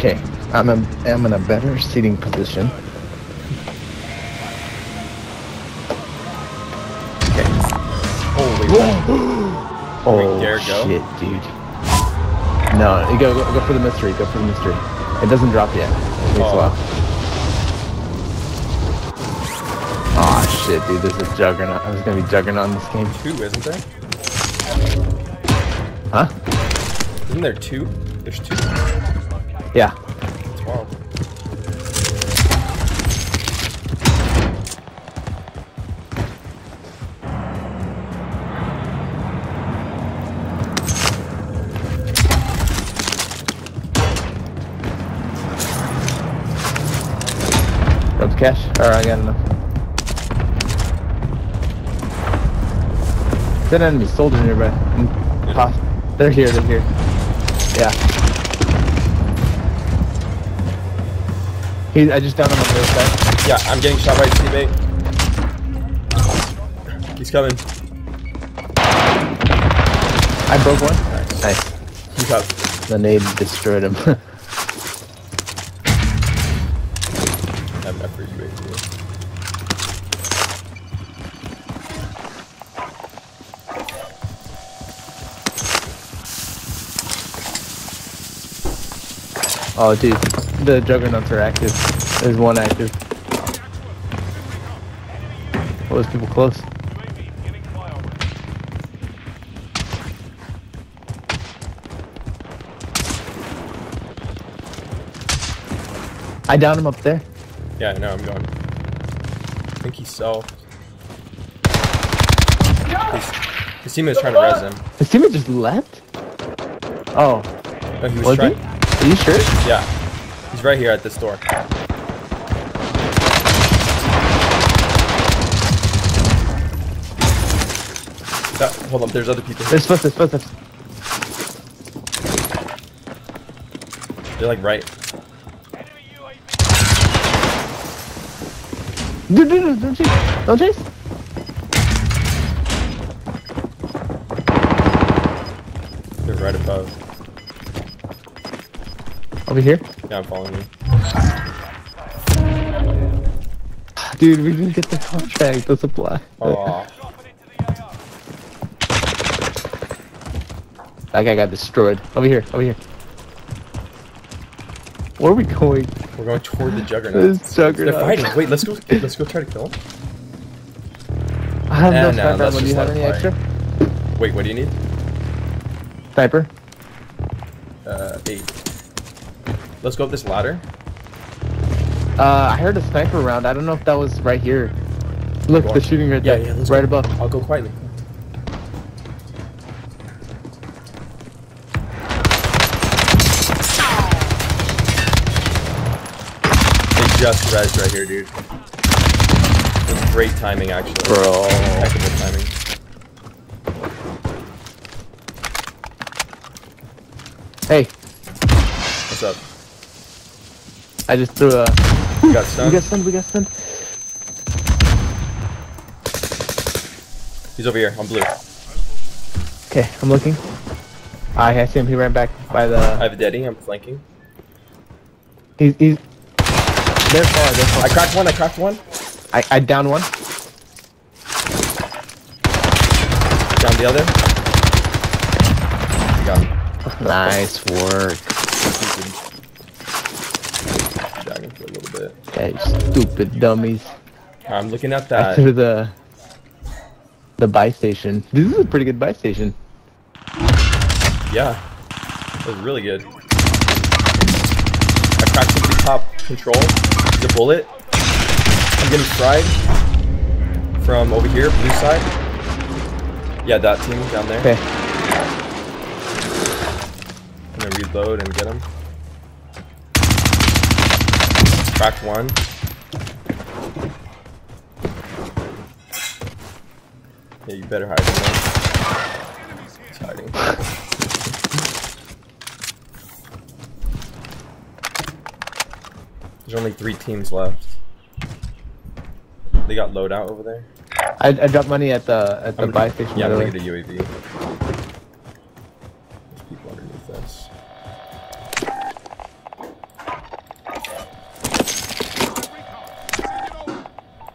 Okay, I'm a, I'm in a better seating position. Okay. Holy Oh dare go? shit, dude. No, go, go go for the mystery. Go for the mystery. It doesn't drop yet. It takes Oh. a while. Oh shit, dude. This is Juggernaut. I was gonna be Juggernaut in this game. two, isn't there? Huh? Isn't there two? There's two. Yeah. That's the cash. Alright, I got enough. That enemy soldier nearby. Mm, They're here, they're here. Yeah. He, I just downed him on the other side. Yeah, I'm getting shot by a teammate. He's coming. I broke one. Nice. Nice. He's up. The nade destroyed him. I have enough for UAV. oh, dude. The juggernauts are active. There's one active. Oh, there's people close. I downed him up there. Yeah, I know, I'm going. I think he's self. His, his trying to res him. His teammate just left? Oh, No, he was was trying. he? Are you sure? Yeah. He's right here at this door. That, hold on, there's other people here. There's footsteps, footsteps. They're like right. Dude, dude, dude, don't chase. Don't chase. They're right above. Over here. Yeah, I'm following you. Dude, we didn't get the contract, the supply. Oh, That guy got destroyed. Over here, over here. Where are we going? we're going toward the juggernaut. This They're fighting. Wait, let's go. Let's go try to kill him. I have Nah, no sniper ammo. Do you have any it extra? Wait, what do you need? Sniper? Uh, eight. Let's go up this ladder. Uh, I heard a sniper round. I don't know if that was right here. Look, Go the shooting right Yeah, there. yeah, let's right go. above. I'll go quietly. They just rezzed right here, dude. It was great timing, actually. Bro. Heck of a timing. Hey, What's up? I just threw a. We got We got stunned, we got stunned. He's over here, I'm blue. Okay, I'm looking. I, I see him. He ran back by the. I have a deadie, I'm flanking. He's. he's they're far, they're far. I cracked one, I cracked one. I, I down one. Down the other. Got him. Nice work. Dragging for a little bit. Yeah, you stupid dummies. I'm looking at that. threw the the buy station. This is a pretty good buy station. Yeah. That was really good. I cracked somebody top control. The bullet. I'm getting fried from over here, blue side. Yeah, that team down there. Okay. I'm gonna reload and get him. Cracked one. Yeah, you better hide though. He's hiding. There's only three teams left. They got loadout over there. I, I dropped money at the at the buy station. Yeah, I'm gonna get a UAV.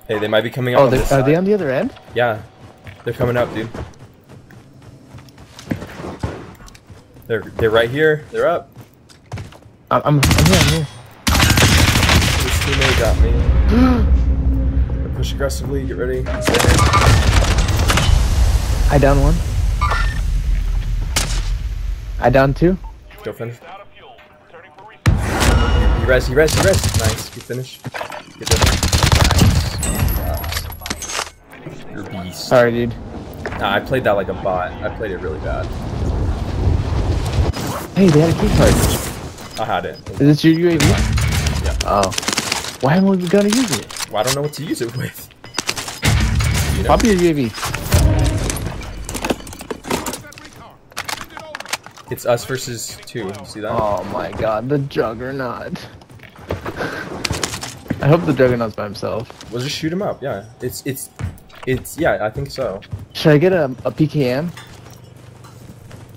Hey, they might be coming up Oh, are they on the other end? Yeah, they're coming up, dude. They're they're right here. They're up. I'm, I'm, I'm here, I'm here. This teammate got me. Push aggressively. Get ready. I down one. I down two. Go finish. You res, you res, you res. Nice. You finish. You're a beast. Sorry, dude. Nah, I played that like a bot. I played it really bad. Hey, they had a key card. I had it. Is this your UAV? Yeah. Oh. Why am I gonna use it? Well, I don't know what to use it with. You know? Pop your UAV. It's us versus two. See that? Oh my god, the Juggernaut. I hope the Juggernaut's by himself. We'll just shoot him up. Yeah. It's it's it's yeah. I think so. Should I get a, a PKM?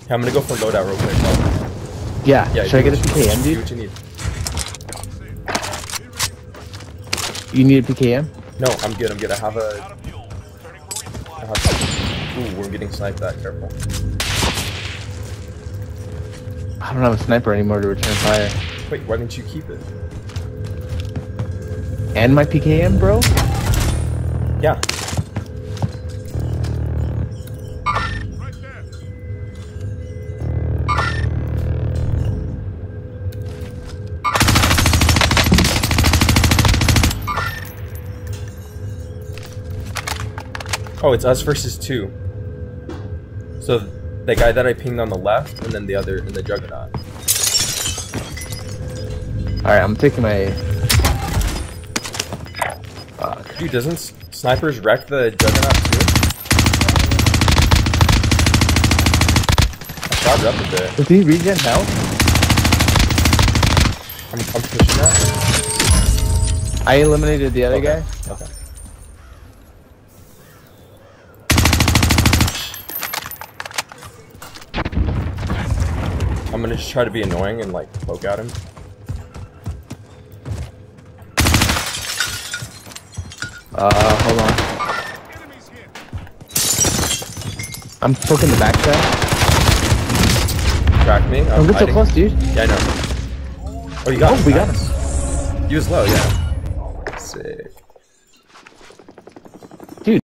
Yeah, I'm gonna go for loadout real quick. Bro. Yeah. Yeah. Should I get a PKM, do dude? what you need. You need a PKM? No, I'm good. I'm good. I have a. I have, ooh, we're getting sniped. That careful. I don't have a sniper anymore to return fire. Wait, why didn't you keep it? And my PKM, bro? Yeah. Oh, it's us versus two. So the guy that I pinged on the left, and then the other in the juggernaut. Alright, I'm taking my. Fuck. Dude, doesn't snipers wreck the juggernaut too? I shot up a bit. Does he regen health? I'm, I'm pushing that. I eliminated the other Okay. guy. Okay. I'm gonna just try to be annoying and like poke at him. Uh, hold on. I'm poking the backside. Track me. I'm get so close, dude. Yeah, I know. Oh, you got Oh, him. we got Nice. He was low, yeah. Sick.